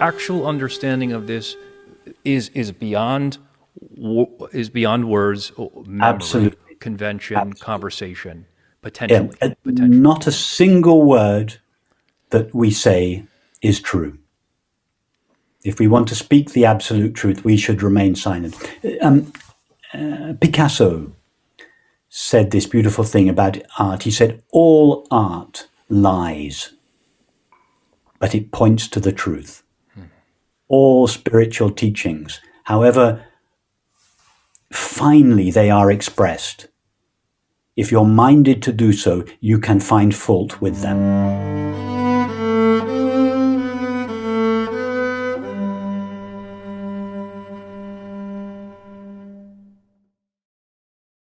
actual understanding of this is is beyond is beyond words, memory, Absolutely. convention, conversation, potentially. Yeah, uh, potentially. not a single word that we say is true. If we want to speak the absolute truth, we should remain silent. Um, uh, Picasso said this beautiful thing about art. He said, All art lies, but it points to the truth. All spiritual teachings, however finely they are expressed, if you're minded to do so, you can find fault with them.